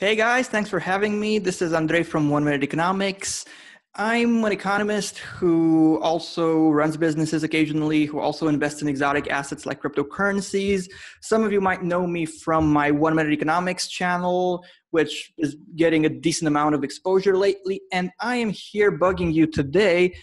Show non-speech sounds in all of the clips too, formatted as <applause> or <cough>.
Hey guys, thanks for having me. This is Andre from One Minute Economics. I'm an economist who also runs businesses occasionally, who also invests in exotic assets like cryptocurrencies. Some of you might know me from my One Minute Economics channel, which is getting a decent amount of exposure lately. And I am here bugging you today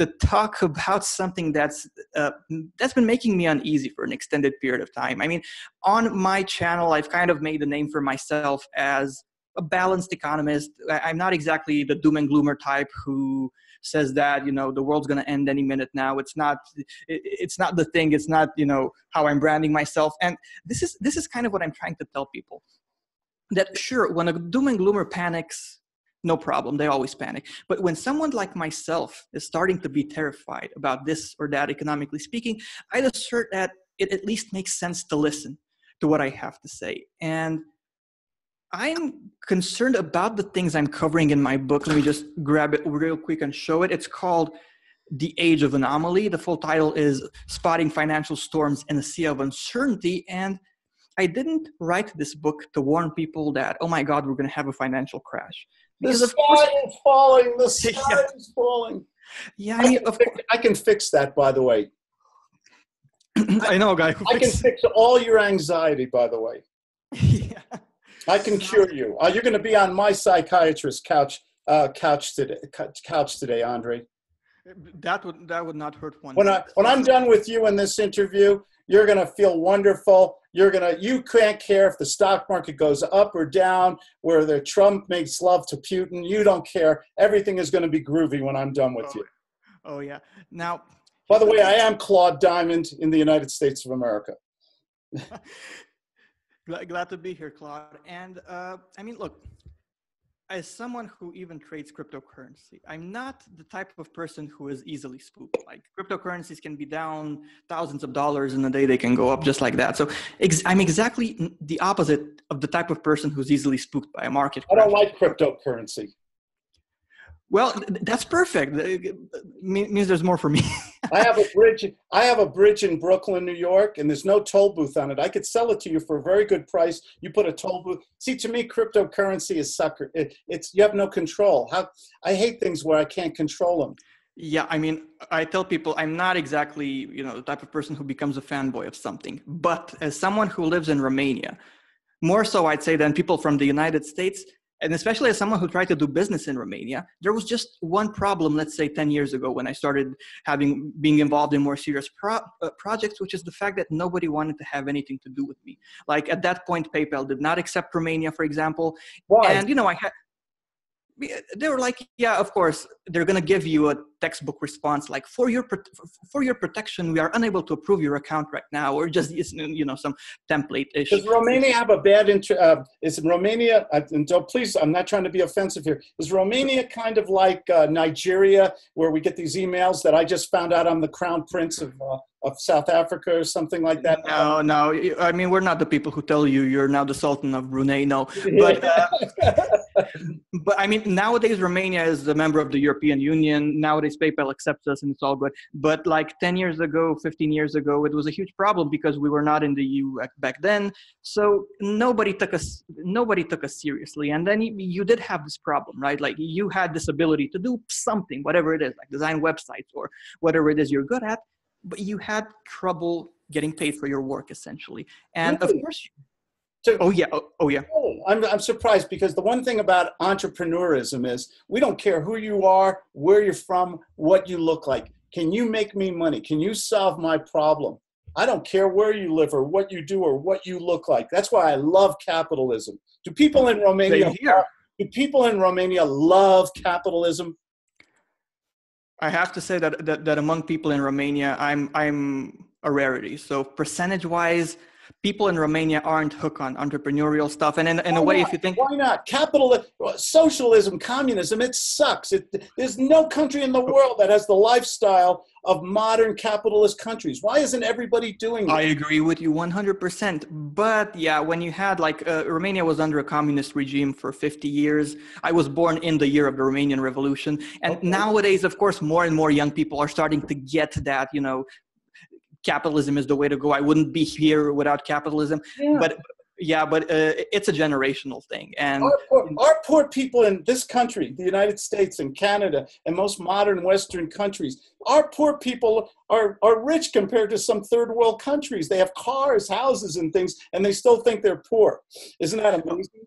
to talk <laughs> about something that's uh, that's been making me uneasy for an extended period of time. I mean, on my channel, I've kind of made a name for myself as a balanced economist. I'm not exactly the doom and gloomer type who says that you know the world's going to end any minute now. It's not. It's not the thing. It's not you know how I'm branding myself. And this is this is kind of what I'm trying to tell people. That sure, when a doom and gloomer panics, no problem they always panic. But when someone like myself is starting to be terrified about this or that economically speaking i assert that it at least makes sense to listen to what i have to say. And i'm concerned about the things i'm covering in my book. Let me just grab it real quick and show it. It's called the age of anomaly. The full title is spotting financial storms in a sea of uncertainty. And I didn't write this book to warn people that, oh my God, we're going to have a financial crash. The sky course, is falling. The sky <laughs> yeah. is falling. Yeah, I, mean, I, can fix, I can fix that, by the way. <clears throat> I know, guy. I can fix all your anxiety, by the way. <laughs> yeah. I can cure you. Uh, you're going to be on my psychiatrist couch uh, couch today. Couch today, Andre. That would that would not hurt one. When I when I'm done with you in this interview, you're going to feel wonderful. You're going to, you can't care if the stock market goes up or down, whether Trump makes love to Putin. You don't care. Everything is going to be groovy when I'm done with oh, you. Oh, yeah. Now, by the way, I am Claude Diamond in the United States of America. <laughs> glad, to be here, Claude. And uh, I mean, look, as someone who even trades cryptocurrency, I'm not the type of person who is easily spooked. Like cryptocurrencies can be down thousands of dollars in a day, they can go up just like that. So ex- I'm exactly the opposite of the type of person who's easily spooked by a market. I don't like cryptocurrency. Well, that's perfect. It means there's more for me. <laughs> I have a bridge. I have a bridge in Brooklyn, New York, and there's no toll booth on it. I could sell it to you for a very good price. You put a toll booth. See, to me, cryptocurrency is sucker. It, it's you have no control. How I hate things where I can't control them. Yeah, I mean, I tell people I'm not exactly you know the type of person who becomes a fanboy of something, but as someone who lives in Romania, more so I'd say than people from the United States, and especially as someone who tried to do business in Romania, there was just one problem. Let's say 10 years ago, when I started having being involved in more serious pro- uh, projects, which is the fact that nobody wanted to have anything to do with me. Like at that point, PayPal did not accept Romania, for example. Why? And you know, I had they were like, yeah, of course, they're going to give you a textbook response like, for your for your protection, we are unable to approve your account right now, or just you know some template issue. Does Romania have a bad inter? Uh, is Romania? Uh, and don't please, I'm not trying to be offensive here. Is Romania kind of like uh, Nigeria, where we get these emails that I just found out I'm the crown prince of uh, of South Africa or something like that? No, no. I mean, we're not the people who tell you you're now the Sultan of Brunei. No, but uh, <laughs> but I mean, nowadays Romania is a member of the European Union. Nowadays PayPal accepts us, and it's all good. But like 10 years ago, 15 years ago, it was a huge problem because we were not in the EU back then. So nobody took us nobody took us seriously. And then you, you did have this problem, right? Like you had this ability to do something, whatever it is, like design websites or whatever it is you're good at but you had trouble getting paid for your work essentially and really? of course so, oh yeah. Oh, oh yeah. Oh, I'm, I'm surprised because the one thing about entrepreneurism is we don't care who you are where you're from what you look like. Can you make me money? Can you solve my problem? I don't care where you live or what you do or what you look like. That's why i love capitalism. Do people in romania do people in romania love capitalism? I have to say that, that that among people in Romania, I'm I'm a rarity. So percentage wise, people in Romania aren't hooked on entrepreneurial stuff. And in, in a way, not? if you think why not capitalism, socialism, communism, it sucks. It, there's no country in the world that has the lifestyle of modern capitalist countries. Why isn't everybody doing it? I agree with you 100%. But yeah, when you had like uh, Romania was under a communist regime for 50 years. I was born in the year of the Romanian Revolution. And okay. nowadays, of course, more and more young people are starting to get that, you know, capitalism is the way to go. I wouldn't be here without capitalism. Yeah. But yeah, but uh, it's a generational thing. And our poor, our poor, people in this country, the United States and Canada, and most modern Western countries, our poor people are, are rich compared to some third world countries. They have cars, houses, and things, and they still think they're poor. Isn't that amazing?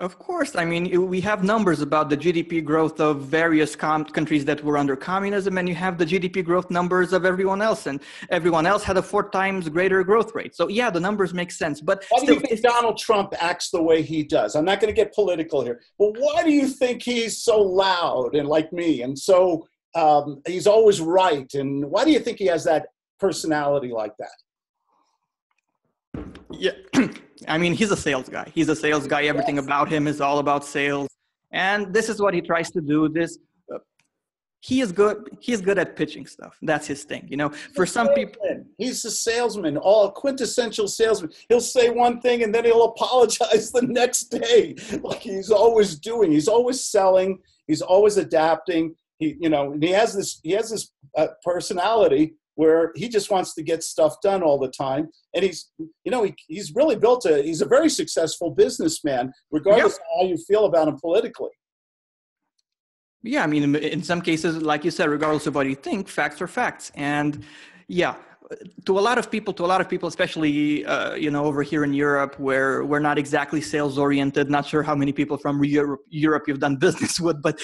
Of course. I mean, we have numbers about the GDP growth of various com- countries that were under communism, and you have the GDP growth numbers of everyone else, and everyone else had a four times greater growth rate. So, yeah, the numbers make sense. But why do you think Donald Trump acts the way he does? I'm not going to get political here, but why do you think he's so loud and like me, and so um, he's always right? And why do you think he has that personality like that? Yeah. <clears throat> I mean, he's a sales guy. He's a sales guy. Everything yes. about him is all about sales. And this is what he tries to do. This uh, he is good. He's good at pitching stuff. That's his thing. You know, for some people, he's a salesman, all quintessential salesman. He'll say one thing and then he'll apologize <laughs> the next day, like he's always doing. He's always selling. He's always adapting. He, you know, he has this. He has this uh, personality where he just wants to get stuff done all the time. And he's, you know, he, he's really built a, he's a very successful businessman, regardless yep. of how you feel about him politically. Yeah, I mean, in some cases, like you said, regardless of what you think, facts are facts. And yeah, to a lot of people, to a lot of people, especially uh, you know over here in Europe, where we're not exactly sales oriented. Not sure how many people from Europe, Europe you've done <laughs> business with, but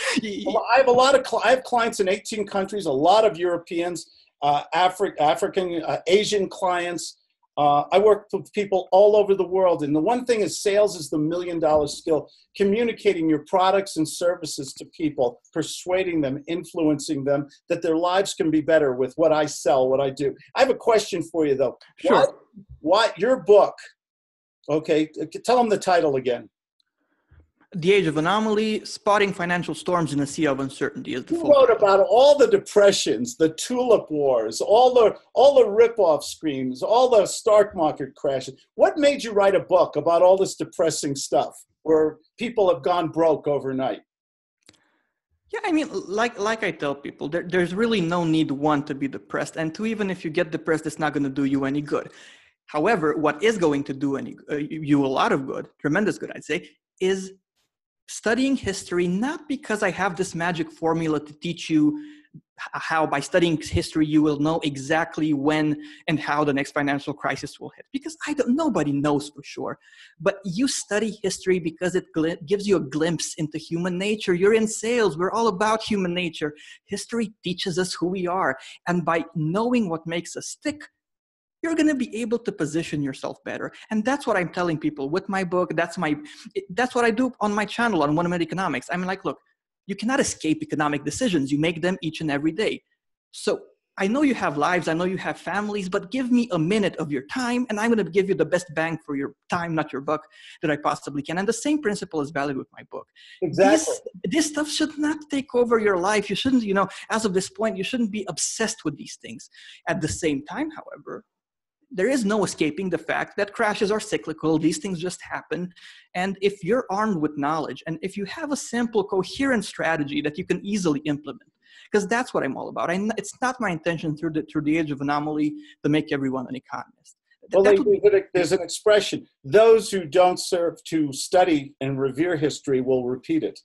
well, I have a lot of I have clients in 18 countries, a lot of Europeans uh, Afri- African, uh, Asian clients. Uh, I work with people all over the world. And the one thing is, sales is the million dollar skill communicating your products and services to people, persuading them, influencing them that their lives can be better with what I sell, what I do. I have a question for you, though. Sure. Why, why your book? Okay, tell them the title again. The Age of Anomaly, Spotting Financial Storms in a Sea of Uncertainty is the you wrote about all the depressions, the tulip wars, all the all the rip-off screams, all the stock market crashes. What made you write a book about all this depressing stuff where people have gone broke overnight? Yeah, I mean, like like I tell people, there, there's really no need one to be depressed, and two, even if you get depressed, it's not going to do you any good. However, what is going to do any uh, you a lot of good, tremendous good, I'd say, is studying history not because I have this magic formula to teach you how by studying history you will know exactly when and how the next financial crisis will hit. Because I don't nobody knows for sure. But you study history because it gl- gives you a glimpse into human nature. You're in sales. We're all about human nature. History teaches us who we are. And by knowing what makes us tick you're going to be able to position yourself better. And that's what i'm telling people with my book. That's my that's what i do on my channel on one minute economics. I'm like look you cannot escape economic decisions. You make them each and every day. So i know you have lives. I know you have families but give me a minute of your time and i'm going to give you the best bang for your time not your buck that i possibly can. And the same principle is valid with my book. Exactly. this, this stuff should not take over your life. You shouldn't you know as of this point you shouldn't be obsessed with these things. At the same time however there is no escaping the fact that crashes are cyclical these things just happen. And if you're armed with knowledge and if you have a simple coherent strategy that you can easily implement because that's what i'm all about. I, it's not my intention through the through the age of anomaly to make everyone an economist. Well, be, there's an expression those who don't serve to study and revere history will repeat it.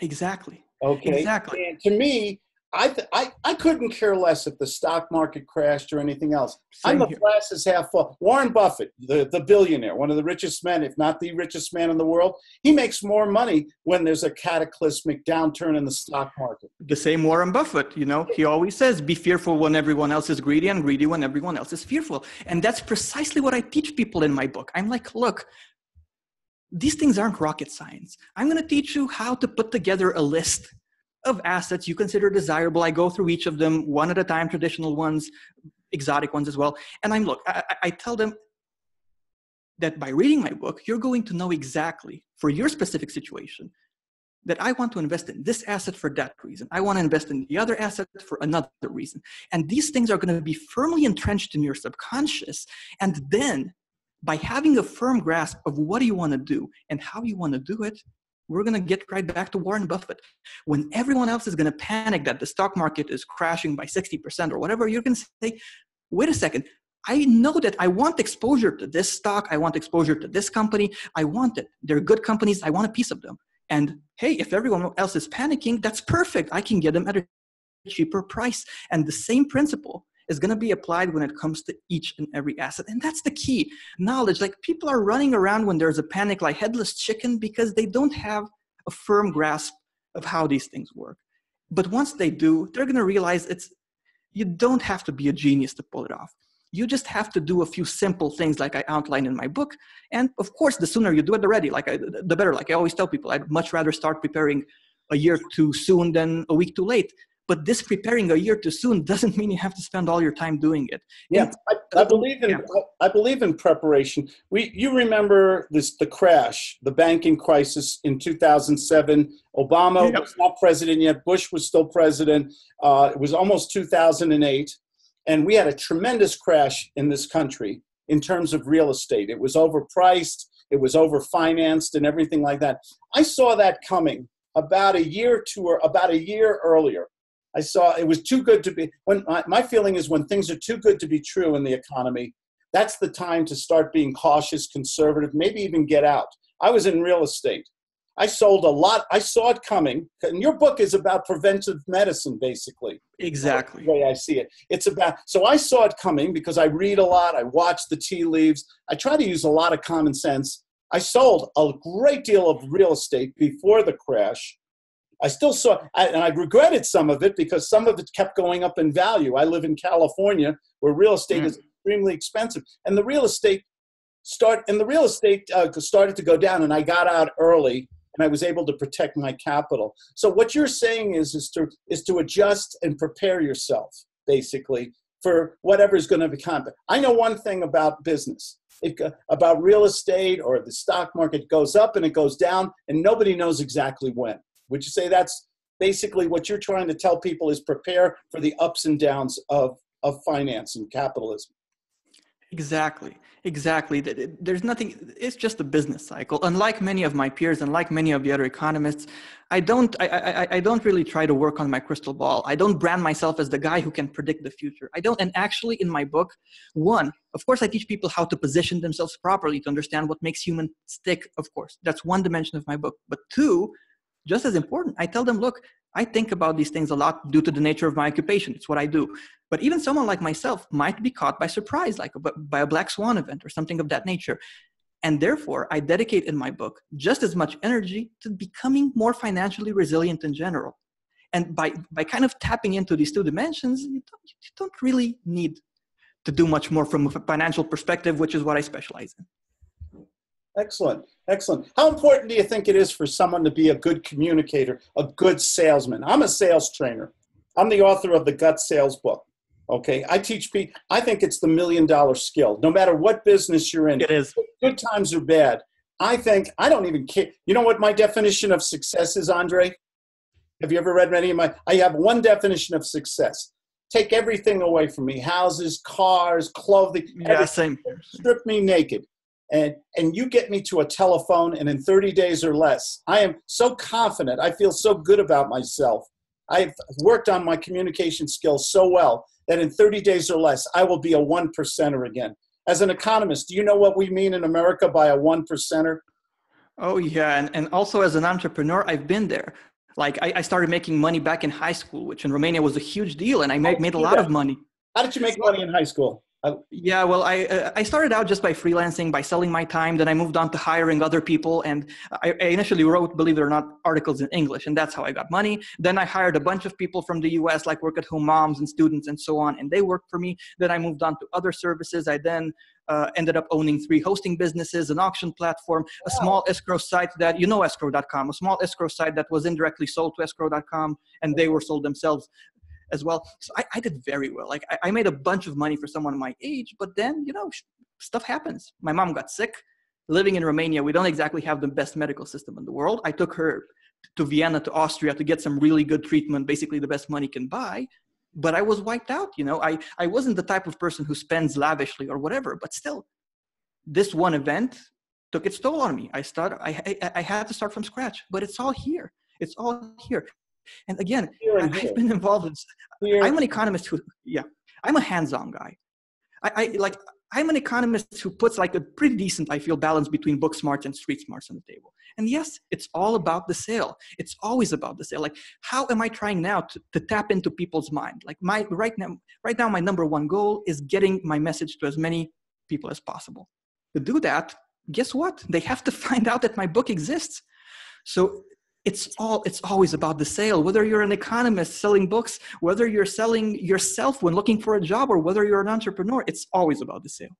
Exactly. Okay. Exactly. And to me I, th- I, I couldn't care less if the stock market crashed or anything else. Same I'm the glass is half full. Warren Buffett, the, the billionaire, one of the richest men, if not the richest man in the world, he makes more money when there's a cataclysmic downturn in the stock market. The same Warren Buffett, you know, he always says, be fearful when everyone else is greedy and greedy when everyone else is fearful. And that's precisely what I teach people in my book. I'm like, look, these things aren't rocket science. I'm going to teach you how to put together a list of assets you consider desirable. I go through each of them one at a time, traditional ones, exotic ones as well. And I'm look, I, I tell them that by reading my book, you're going to know exactly for your specific situation that I want to invest in this asset for that reason. I want to invest in the other asset for another reason. And these things are going to be firmly entrenched in your subconscious. And then by having a firm grasp of what do you want to do and how you want to do it, we're going to get right back to Warren Buffett. When everyone else is going to panic that the stock market is crashing by 60% or whatever, you're going to say, wait a second, I know that I want exposure to this stock. I want exposure to this company. I want it. They're good companies. I want a piece of them. And hey, if everyone else is panicking, that's perfect. I can get them at a cheaper price. And the same principle is going to be applied when it comes to each and every asset. And that's the key knowledge. Like people are running around when there's a panic like headless chicken because they don't have a firm grasp of how these things work. But once they do, they're going to realize it's you don't have to be a genius to pull it off. You just have to do a few simple things like I outline in my book. And of course, the sooner you do it, the ready, like I, the better. Like I always tell people, I'd much rather start preparing a year too soon than a week too late. But this preparing a year too soon doesn't mean you have to spend all your time doing it. Yeah, I, I, believe in yeah. I believe in preparation. We you remember this the crash, the banking crisis in 2007. Obama was not president yet. Bush was still president. Uh, it was almost 2008, and we had a tremendous crash in this country in terms of real estate. It was overpriced. It was overfinanced and everything like that. I saw that coming about a year to or about a year earlier. I saw it was too good to be. When my, my feeling is when things are too good to be true in the economy, that's the time to start being cautious, conservative, maybe even get out. I was in real estate. I sold a lot. I saw it coming. And your book is about preventive medicine, basically. Exactly. the way I see it. It's about, so I saw it coming because I read a lot. I watch the tea leaves. I try to use a lot of common sense. I sold a great deal of real estate before the crash. I still saw, and I regretted some of it because some of it kept going up in value. I live in California where real estate mm. is extremely expensive, and the real estate start and the real estate uh, started to go down, and I got out early and I was able to protect my capital. So what you're saying is is to is to adjust and prepare yourself basically for whatever is going to become. I know one thing about business. It, about real estate or the stock market goes up and it goes down and nobody knows exactly when would you say that's basically what you're trying to tell people is prepare for the ups and downs of, of finance and capitalism? Exactly, exactly. There's nothing, it's just a business cycle. Unlike many of my peers and like many of the other economists, I don't, I, I, I don't really try to work on my crystal ball. I don't brand myself as the guy who can predict the future. I don't, and actually in my book, one, of course, I teach people how to position themselves properly to understand what makes humans tick, of course. That's one dimension of my book. But two, just as important, I tell them, look, I think about these things a lot due to the nature of my occupation. It's what I do. But even someone like myself might be caught by surprise, like a, by a black swan event or something of that nature. And therefore, I dedicate in my book just as much energy to becoming more financially resilient in general. And by, by kind of tapping into these two dimensions, you don't, you don't really need to do much more from a financial perspective, which is what I specialize in. Excellent. Excellent. How important do you think it is for someone to be a good communicator, a good salesman? I'm a sales trainer. I'm the author of the GUTS Sales book. Okay. I teach people, I think it's the million dollar skill. No matter what business you're in, it is. Good times or bad. I think, I don't even care. You know what my definition of success is, Andre? Have you ever read any of my? I have one definition of success. Take everything away from me houses, cars, clothing. Yeah, same. Strip me naked and and you get me to a telephone and in 30 days or less i am so confident i feel so good about myself. I've worked on my communication skills so well that in 30 days or less i will be a one percenter again. As an economist do you know what we mean in america by a one percenter? Oh yeah and, and also as an entrepreneur i've been there. Like I, I started making money back in high school which in romania was a huge deal and i made, made a lot that? of money. How did you make money in high school yeah, well, I uh, I started out just by freelancing, by selling my time. Then I moved on to hiring other people, and I, I, initially wrote, believe it or not, articles in English, and that's how I got money. Then I hired a bunch of people from the U.S., like work at home moms and students and so on, and they worked for me. Then I moved on to other services. I then uh, ended up owning three hosting businesses, an auction platform, a small escrow site that you know escrow.com, a small escrow site that was indirectly sold to escrow.com, and they were sold themselves as well. So I, I did very well. Like I, I, made a bunch of money for someone my age, but then, you know, stuff happens. My mom got sick. Living in Romania, we don't exactly have the best medical system in the world. I took her to Vienna, to Austria to get some really good treatment, basically the best money can buy. But I was wiped out, you know. I, I wasn't the type of person who spends lavishly or whatever, but still, this one event took its toll on me. I started, I, I, I had to start from scratch, but it's all here. It's all here. And again, and I've been involved in. Here. I'm an economist who, yeah, I'm a hands-on guy. I, I like I'm an economist who puts like a pretty decent, I feel, balance between book smarts and street smarts on the table. And yes, it's all about the sale. It's always about the sale. Like, how am I trying now to, to tap into people's mind? Like my right now, right now, my number one goal is getting my message to as many people as possible. To do that, guess what? They have to <laughs> find out that my book exists. So it's all it's always about the sale. Whether you're an economist selling books whether you're selling yourself when looking for a job or whether you're an entrepreneur it's always about the sale.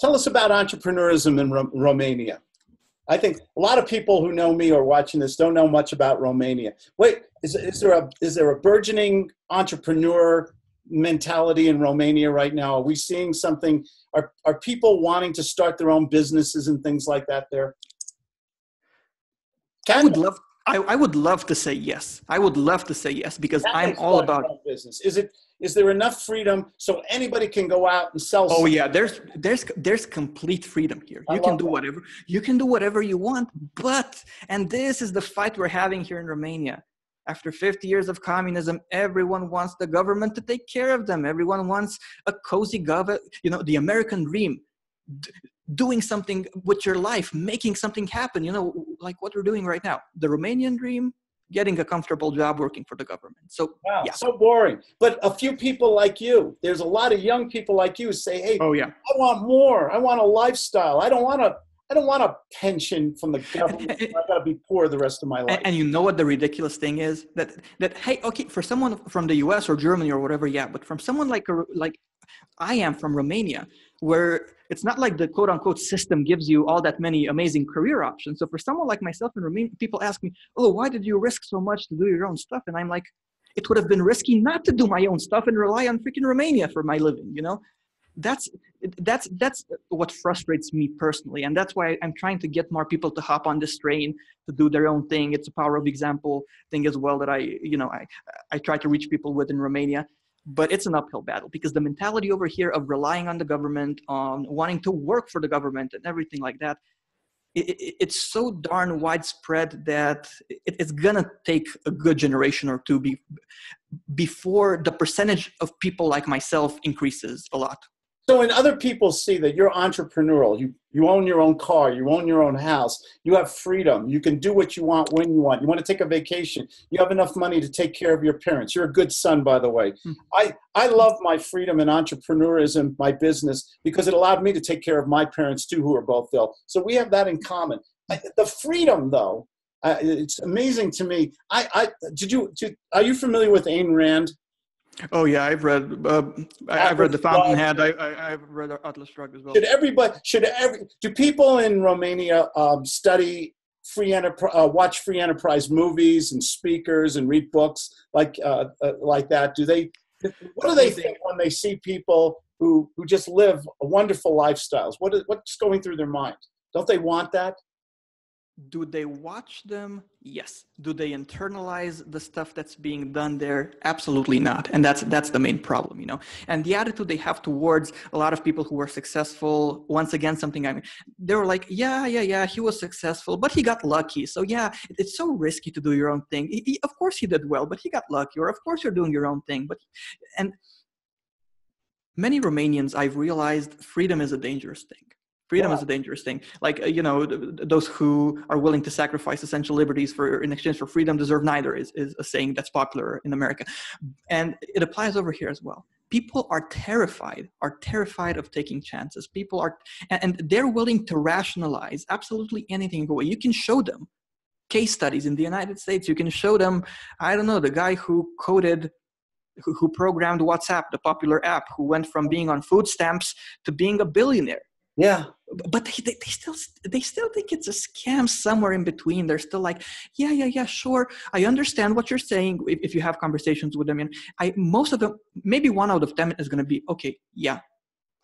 Tell us about entrepreneurism in Ro- romania. I think a lot of people who know me or watching this don't know much about romania. Wait is, is there a is there a burgeoning entrepreneur mentality in romania right now? Are we seeing something? Are, are people wanting to start their own businesses and things like that there? I would love I, I would love to say yes. I would love to say yes because that I'm all about business. Is it is there enough freedom so anybody can go out and sell? Oh something? yeah, there's there's there's complete freedom here. You can do that. whatever you can do whatever you want. But and this is the fight we're having here in Romania. After 50 years of communism, everyone wants the government to take care of them. Everyone wants a cozy government. You know, the American dream doing something with your life, making something happen, you know, like what we're doing right now. The Romanian dream, getting a comfortable job working for the government. So, wow, yeah. so boring. But a few people like you, there's a lot of young people like you say, hey, oh, yeah. I want more. I want a lifestyle. I don't want to. I don't want a pension from the government. <laughs> I've gotta be poor the rest of my life. And, and, you know what the ridiculous thing is that that hey, okay, for someone from the U.S. or Germany or whatever, yeah, but from someone like a, like I am from Romania, where it's not like the quote unquote system gives you all that many amazing career options. So for someone like myself in Romania, people ask me, oh, why did you risk so much to do your own stuff? And I'm like, it would have been risky not to do my own stuff and rely on freaking Romania for my living, you know? That's that's that's what frustrates me personally, and that's why I'm trying to get more people to hop on this train to do their own thing. It's a power of example thing as well that I you know I I try to reach people with in Romania but it's an uphill battle because the mentality over here of relying on the government on wanting to work for the government and everything like that it, it, it's so darn widespread that it, it's gonna take a good generation or two be, before the percentage of people like myself increases a lot so when other people see that you're entrepreneurial, you, you own your own car, you own your own house, you have freedom, you can do what you want when you want, you want to take a vacation, you have enough money to take care of your parents. You're a good son, by the way. Mm-hmm. I, I love my freedom and entrepreneurism, my business, because it allowed me to take care of my parents too, who are both ill. So we have that in common. The freedom, though, uh, it's amazing to me. I, I did you did, are you familiar with Ayn Rand? Oh yeah, I've read. Uh, I've read the Fountainhead. I, I, have read Atlas Shrugged as well. Should everybody? Should every? Do people in Romania um, study free enterprise? Uh, watch free enterprise movies and speakers and read books like uh, uh, like that? Do they? What do they think when they see people who who just live wonderful lifestyles? What is what's going through their mind? Don't they want that? Do they watch them? Yes. Do they internalize the stuff that's being done there? Absolutely not. And that's that's the main problem you know? And the attitude they have towards a lot of people who were successful once again something i mean they were like yeah yeah yeah he was successful but he got lucky. So yeah it's so risky to do your own thing. He, he, of course he did well but he got lucky or of course you're doing your own thing but and many romanians i've realized freedom is a dangerous thing freedom yeah. is a dangerous thing. Like uh, you know those who are willing to sacrifice essential liberties for in exchange for freedom deserve neither is, is a saying that's popular in america. And it applies over here as well. People are terrified are terrified of taking chances. People are and they're willing to rationalize absolutely anything away you can show them case studies in the united states you can show them i don't know the guy who coded who, who programmed whatsapp the popular app who went from being on food stamps to being a billionaire yeah. But they, they, they, still they still think it's a scam somewhere in between. They're still like yeah yeah yeah sure. I understand what you're saying. If, if you have conversations with them and i most of them maybe one out of ten is going to be okay yeah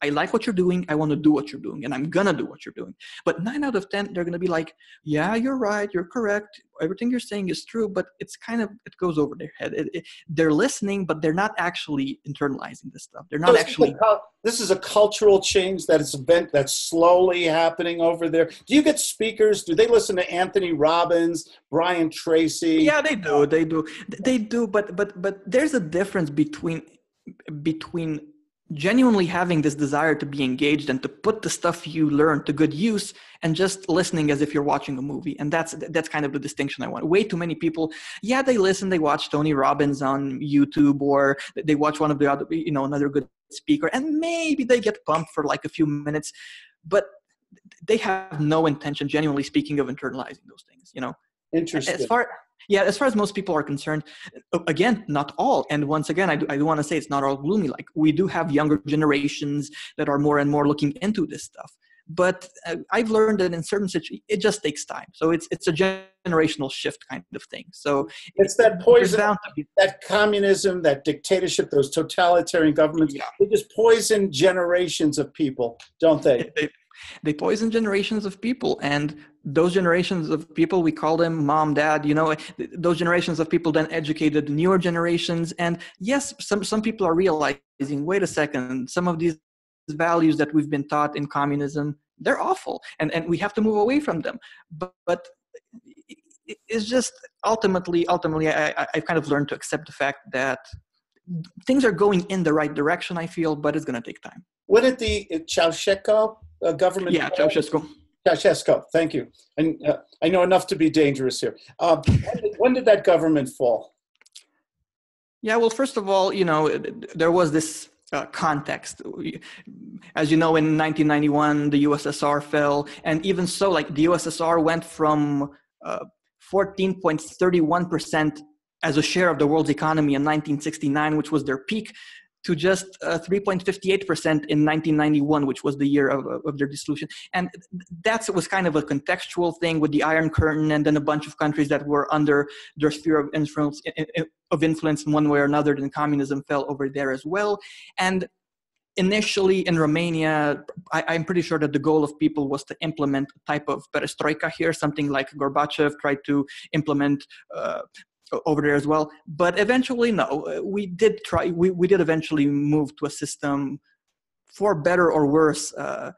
I like what you're doing. I want to do what you're doing, and I'm gonna do what you're doing. But nine out of ten, they're gonna be like, "Yeah, you're right. You're correct. Everything you're saying is true." But it's kind of it goes over their head. It, it, they're listening, but they're not actually internalizing this stuff. They're not so actually. This is a cultural change that is event that's slowly happening over there. Do you get speakers? Do they listen to Anthony Robbins, Brian Tracy? Yeah, they do. They do. They do. But but but there's a difference between between genuinely having this desire to be engaged and to put the stuff you learn to good use and just listening as if you're watching a movie. And that's that's kind of the distinction i want. Way too many people yeah they listen they watch tony robbins on youtube or they watch one of the other you know another good speaker and maybe they get pumped for like a few minutes but they have no intention genuinely speaking of internalizing those things you know? Interesting as far yeah as far as most people are concerned again not all. And once again i do, I do want to say it's not all gloomy. Like we do have younger generations that are more and more looking into this stuff. But uh, i've learned that in certain situations it just takes time. So it's it's a generational shift kind of thing. So it's that poison that communism that dictatorship those totalitarian governments yeah. they just poison generations of people don't they, they they poison generations of people and those generations of people we call them mom dad you know eh, those generations of people then educated newer generations and yes some some people are realizing wait a second some of these values that we've been taught in communism they're awful and and we have to move away from them. But, but it's just ultimately ultimately I, i've kind of learned to accept the fact that things are going in the right direction i feel but it's going to take time. What did the uh, Ceausescu uh, government? Yeah, Ceausescu. Ceausescu, thank you. And uh, I know enough to be dangerous here. Uh, when, did, when did that government fall? Yeah, well, first of all, you know, there was this uh, context. As you know, in 1991, the USSR fell, and even so, like the USSR went from uh, 14.31% as a share of the world's economy in 1969, which was their peak, to just uh, 3.58% in 1991, which was the year of, of their dissolution. And that was kind of a contextual thing with the Iron Curtain and then a bunch of countries that were under their sphere of influence, of influence in one way or another, then communism fell over there as well. And initially in Romania, I, am pretty sure that the goal of people was to implement a type of perestroika here, something like Gorbachev tried to implement uh, over there as well. But eventually, no, we did try. We we did eventually move to a system, for better or worse, uh,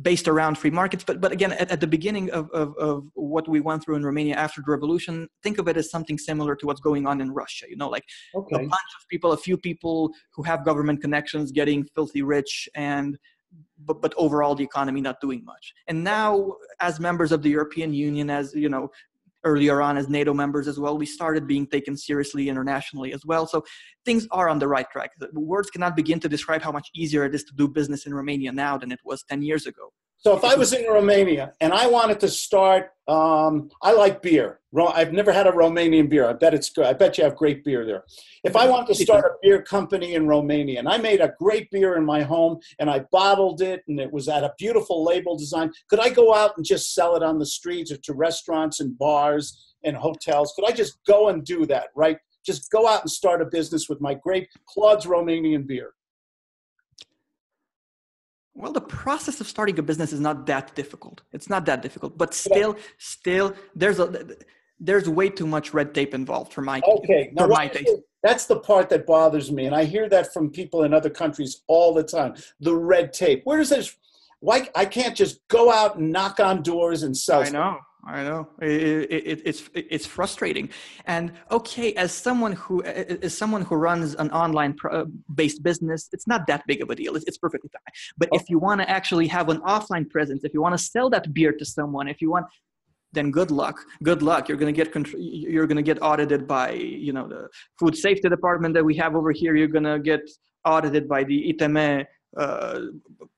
based around free markets. But but again, at, at the beginning of, of of what we went through in Romania after the revolution, think of it as something similar to what's going on in Russia. You know, like okay. a bunch of people, a few people who have government connections, getting filthy rich and. But, but overall the economy not doing much and now as members of the european union as you know earlier on as NATO members as well. We started being taken seriously internationally as well. So things are on the right track. Words cannot begin to describe how much easier it is to do business in Romania now than it was 10 years ago. So if I was in Romania and I wanted to start, um, I like beer. I've never had a Romanian beer. I bet it's good. I bet you have great beer there. If I wanted to start a beer company in Romania and I made a great beer in my home and I bottled it and it was at a beautiful label design, could I go out and just sell it on the streets or to restaurants and bars and hotels? Could I just go and do that, right? Just go out and start a business with my great Claude's Romanian beer. Well, the process of starting a business is not that difficult. It's not that difficult, but still, still, there's a there's way too much red tape involved for my okay. For now, my taste. That's the part that bothers me, and I hear that from people in other countries all the time. The red tape. Where does this? Why I can't just go out and knock on doors and sell? I know. I know it, it, it's it's frustrating, and okay, as someone who as someone who runs an online uh, based business, it's not that big of a deal. It's, it's perfectly fine. But if you want to actually have an offline presence, if you want to sell that beer to someone, if you want, then good luck. Good luck. You're gonna get you're gonna get audited by you know the food safety department that we have over here. You're gonna get audited by the ITM, uh,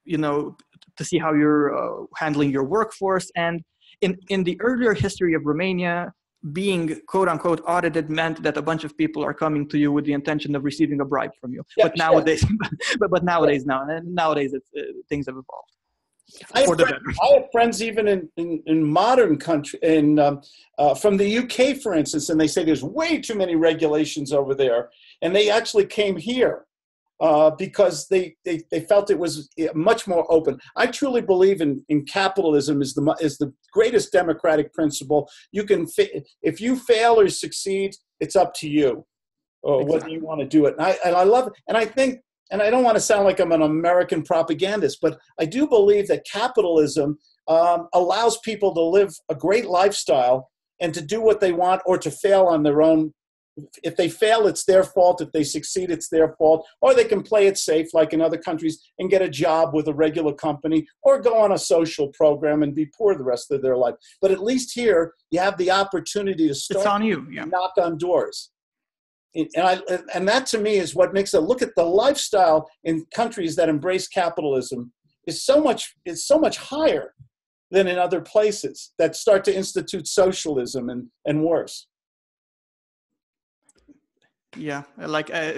you know, to see how you're uh, handling your workforce and in, in the earlier history of Romania, being quote unquote audited meant that a bunch of people are coming to you with the intention of receiving a bribe from you. Yeah, but nowadays, <laughs> but, but nowadays now nowadays it's, uh, things have evolved. I have, friends, I have, friends, even in, in, in modern country in um, uh, from the UK, for instance, and they say there's way too many regulations over there, and they actually came here uh, because they, they, they felt it was eh, much more open. I truly believe in, in capitalism is the, is the greatest democratic principle. You can, fa- if you fail or succeed, it's up to you or exactly. whether you want to do it. And I, and I love it. And I think, and I don't want to sound like I'm an American propagandist, but I do believe that capitalism um, allows people to live a great lifestyle and to do what they want or to fail on their own if they fail, it's their fault. If they succeed, it's their fault. Or they can play it safe, like in other countries, and get a job with a regular company, or go on a social program and be poor the rest of their life. But at least here, you have the opportunity to start. It's on you. Yeah. Knock on doors. And, I, and that to me is what makes it look at the lifestyle in countries that embrace capitalism is so much is so much higher than in other places that start to institute socialism and, and worse yeah like uh,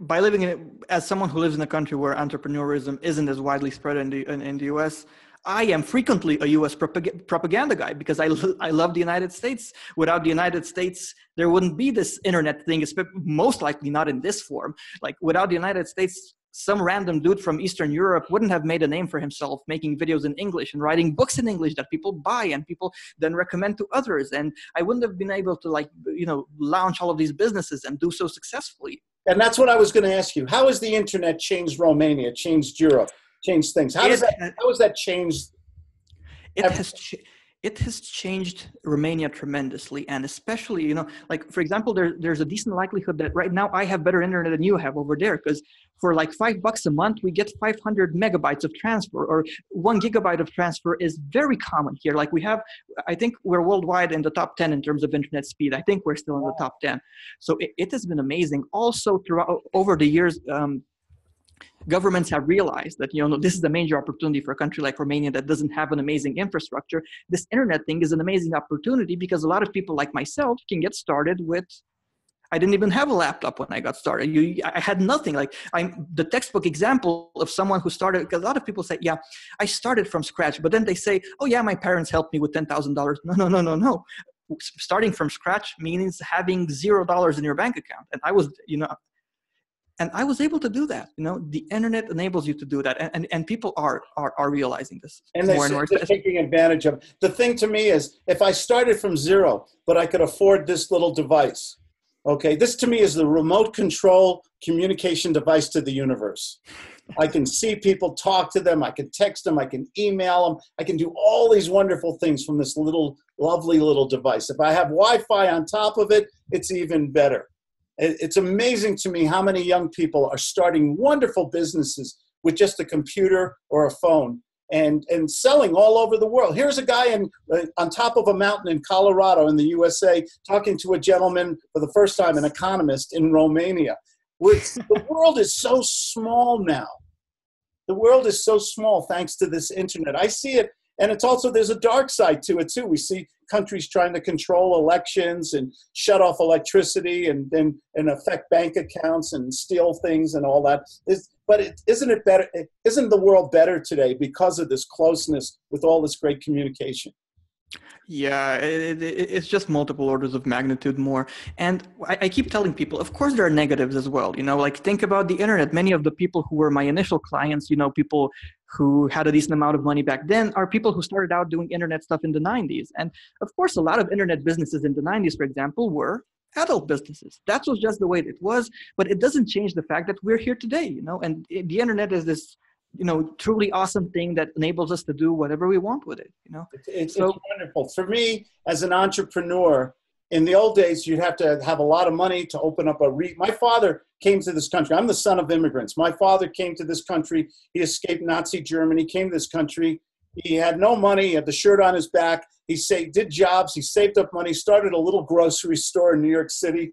by living in it as someone who lives in a country where entrepreneurism isn't as widely spread in the in, in the us I am frequently a US propag- propaganda guy because I, I love the United States. Without the United States, there wouldn't be this internet thing, most likely not in this form. Like, without the United States, some random dude from Eastern Europe wouldn't have made a name for himself making videos in English and writing books in English that people buy and people then recommend to others. And I wouldn't have been able to like, you know, launch all of these businesses and do so successfully. And that's what I was going to ask you. How has the internet changed Romania, changed Europe, changed things? How does that, how has that changed? It has it has changed Romania tremendously, and especially, you know, like for example, there, there's a decent likelihood that right now I have better internet than you have over there, because for like five bucks a month, we get 500 megabytes of transfer, or one gigabyte of transfer is very common here. Like we have, I think we're worldwide in the top 10 in terms of internet speed. I think we're still in the top 10. So it, it has been amazing. Also, throughout over the years, um, governments have realized that you know this is a major opportunity for a country like Romania that doesn't have an amazing infrastructure. This internet thing is an amazing opportunity because a lot of people like myself can get started with. I didn't even have a laptop when I got started. You, I had nothing. Like I'm the textbook example of someone who started. Because a lot of people say, "Yeah, I started from scratch," but then they say, "Oh yeah, my parents helped me with ten thousand dollars." No, no, no, no, no starting from scratch means having zero dollars in your bank account and i was you know and i was able to do that you know? The internet enables you to do that and, and, and people are, are are realizing this and more and more they're taking advantage of the thing to me is if i started from zero but i could afford this little device okay? This to me is the remote control communication device to the universe. I can see people talk to them i can text them i can email them i can do all these wonderful things from this little lovely little device. If i have wi-fi on top of it it's even better it's amazing to me how many young people are starting wonderful businesses with just a computer or a phone and, and selling all over the world. Here's a guy in, uh, on top of a mountain in Colorado in the USA talking to a gentleman for the first time, an economist in Romania. <laughs> the world is so small now. The world is so small thanks to this internet. I see it and it's also there's a dark side to it too. We see countries trying to control elections and shut off electricity and and, and affect bank accounts and steal things and all that. Is but it, isn't it better isn't the world better today because of this closeness with all this great communication yeah, it, it, it's just multiple orders of magnitude more. And I, I, keep telling people, of course, there are negatives as well. You know, like think about the internet. Many of the people who were my initial clients, you know, people who had a decent amount of money back then, are people who started out doing internet stuff in the 90s. And of course, a lot of internet businesses in the 90s, for example, were adult businesses. That was just the way it was. But it doesn't change the fact that we're here today, you know, and the internet is this you know truly awesome thing that enables us to do whatever we want with it you know? It's, it's, so, it's wonderful. For me as an entrepreneur in the old days you'd have to have a lot of money to open up a re my father came to this country. I'm the son of immigrants. My father came to this country. He escaped nazi germany came to this country. He had no money. He had the shirt on his back. He saved, did jobs. He saved up money. Started a little grocery store in new york city.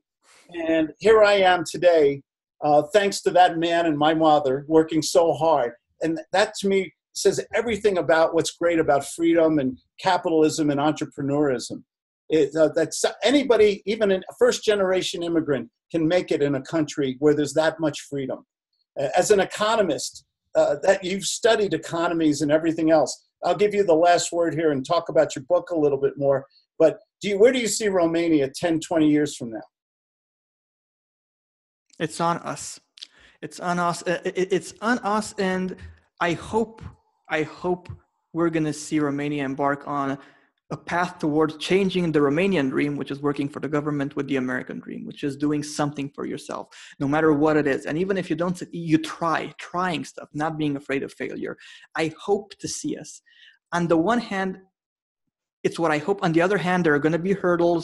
And here i am today uh, thanks to that man and my mother working so hard and that to me says everything about what's great about freedom and capitalism and entrepreneurism. It, uh, that's anybody, even a first generation immigrant, can make it in a country where there's that much freedom. As an economist, uh, that you've studied economies and everything else. I'll give you the last word here and talk about your book a little bit more. But do you, where do you see Romania 10, 20 years from now? It's on us it's on us uh, it's on us and i hope i hope we're going to see romania embark on a path towards changing the romanian dream which is working for the government with the american dream which is doing something for yourself no matter what it is. And even if you don't you try trying stuff not being afraid of failure. I hope to see us. On the one hand it's what I hope. On the other hand, there are going to be hurdles.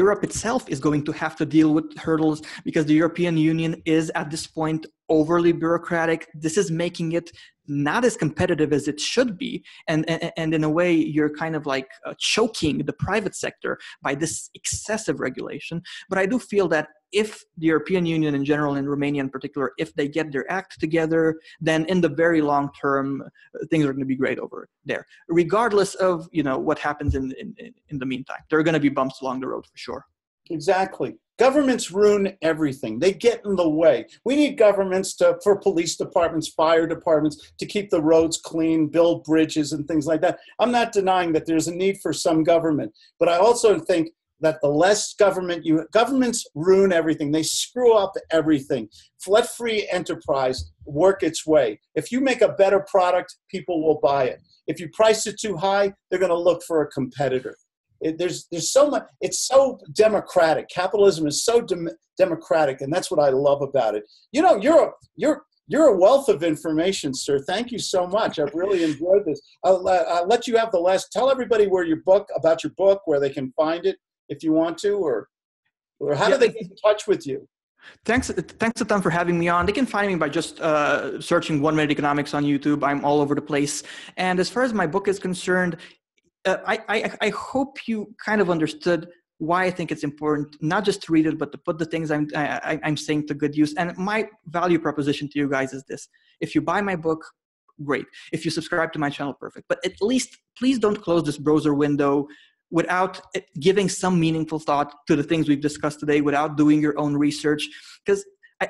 Europe itself is going to have to deal with hurdles because the European Union is at this point overly bureaucratic. This is making it not as competitive as it should be. And, and, and in a way, you're kind of like uh, choking the private sector by this excessive regulation. But I do feel that if the European Union in general, and Romania in particular, if they get their act together, then in the very long term, uh, things are going to be great over there, regardless of you know what happens in in, in the meantime. There are going to be bumps along the road for sure. Exactly. Governments ruin everything. They get in the way. We need governments to, for police departments, fire departments, to keep the roads clean, build bridges, and things like that. I'm not denying that there's a need for some government, but I also think that the less government you governments ruin everything they screw up everything let free enterprise work its way if you make a better product people will buy it if you price it too high they're going to look for a competitor it, there's there's so much it's so democratic capitalism is so dem- democratic and that's what i love about it you know you're a, you're you're a wealth of information, sir. Thank you so much. I've really <laughs> enjoyed this. I'll, I'll, let you have the last. Tell everybody where your book about your book, where they can find it, if you want to, or or how yeah. do they get in touch with you? Thanks, thanks a ton for having me on. They can find me by just uh, searching One Minute Economics on YouTube. I'm all over the place. And as far as my book is concerned, uh, I, I, I hope you kind of understood why I think it's important not just to read it, but to put the things I'm I, am saying to good use. And my value proposition to you guys is this: if you buy my book, great. If you subscribe to my channel, perfect. But at least please don't close this browser window without giving some meaningful thought to the things we've discussed today, without doing your own research, because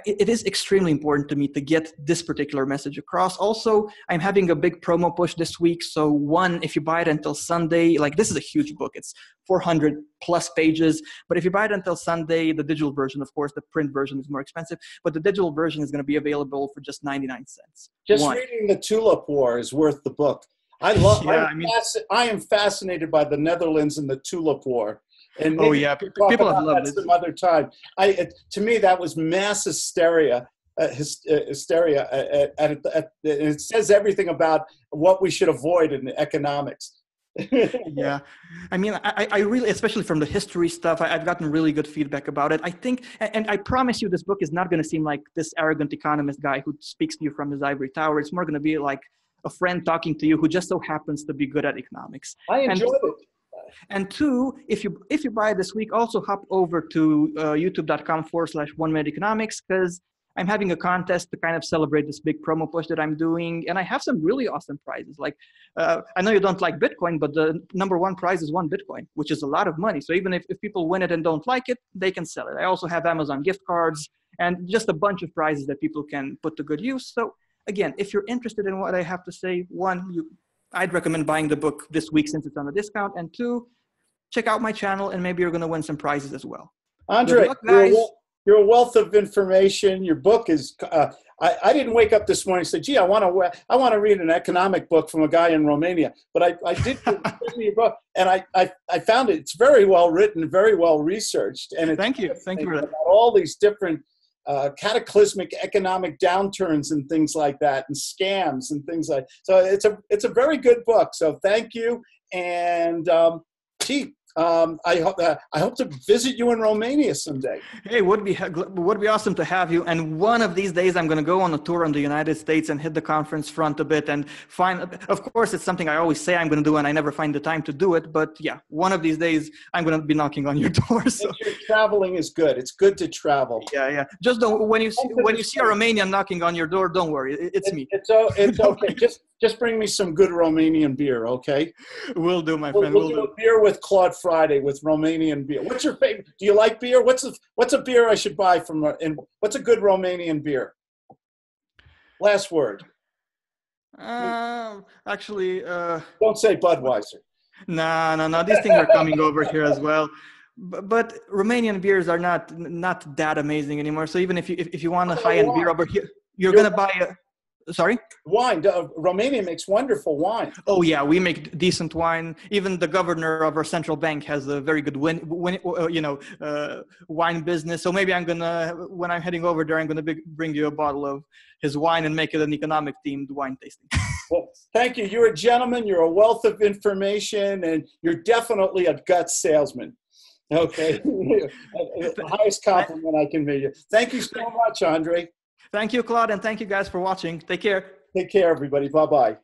it is extremely important to me to get this particular message across. Also, I'm having a big promo push this week. So, one, if you buy it until Sunday, like this is a huge book, it's 400 plus pages. But if you buy it until Sunday, the digital version, of course, the print version is more expensive, but the digital version is going to be available for just 99 cents. Just one. reading The Tulip War is worth the book. I love. <laughs> Yeah, I, mean, fasc- I am fascinated by the Netherlands and the Tulip War. And oh yeah, people have loved it. Some other time. I it, to me that was mass hysteria. Uh, his, uh, hysteria. At, at, at, it says everything about what we should avoid in economics. <laughs> yeah i mean I, I really especially from the history stuff I, have gotten really good feedback about it i think and i promise you this book is not going to seem like this arrogant economist guy who speaks to you from his ivory tower it's more going to be like a friend talking to you who just so happens to be good at economics. I enjoyed and, it. And two, if you if you buy this week, also hop over to uh, youtube.com forward slash one minute economics because I'm having a contest to kind of celebrate this big promo push that I'm doing, and I have some really awesome prizes. Like, uh, I know you don't like Bitcoin, but the number one prize is one Bitcoin, which is a lot of money. So even if, if people win it and don't like it, they can sell it. I also have Amazon gift cards and just a bunch of prizes that people can put to good use. So again, if you're interested in what I have to say, one, you, I'd recommend buying the book this week since it's on a discount, and two, check out my channel and maybe you're going to win some prizes as well. Andre, luck, you're, a, you're, a, wealth of information. Your book is. Uh, I, I didn't wake up this morning and say, "Gee, I want to I want to read an economic book from a guy in Romania." But I, I did your <laughs> book, and I, I I found it. It's very well written, very well researched, and thank you, thank you for that. All these different uh, cataclysmic economic downturns and things like that, and scams and things like. So it's a it's a very good book. So thank you, and um, gee, um, I hope uh, I hope to visit you in Romania someday. Hey, would be would be awesome to have you. And one of these days, I'm going to go on a tour in the United States and hit the conference front a bit and find. Of course, it's something I always say I'm going to do, and I never find the time to do it. But yeah, one of these days, I'm going to be knocking on your <laughs> door. So. traveling is good. It's good to travel. Yeah, yeah. Just don't when you see, when you see a Romanian knocking on your door, don't worry, it's it, me. It's it's okay. <laughs> just just bring me some good Romanian beer, okay? We'll do, my friend. We'll, we'll do, do beer with Claude Friday with Romanian beer. What's your favorite? Do you like beer? What's a, what's a beer I should buy from? And what's a good Romanian beer? Last word. Um, actually, uh, don't say Budweiser. No, no, no. These things are coming over here as well. But, but, Romanian beers are not not that amazing anymore. So even if you if, if you want a high end beer over here, you're, you're gonna buy a Sorry? Wine. Uh, Romania makes wonderful wine. Oh yeah, we make decent wine. Even the governor of our central bank has a very good win, win uh, you know, uh, wine business. So maybe I'm gonna, when I'm heading over there, I'm gonna bring you a bottle of his wine and make it an economic themed wine tasting. <laughs> well, thank you. You're a gentleman. You're a wealth of information, and you're definitely a GUTS salesman. Okay, <laughs> <laughs> the highest compliment I can make you. Thank you so much, Andre. Thank you, Claude, and thank you guys for watching. Take care. Take care, everybody. Bye bye.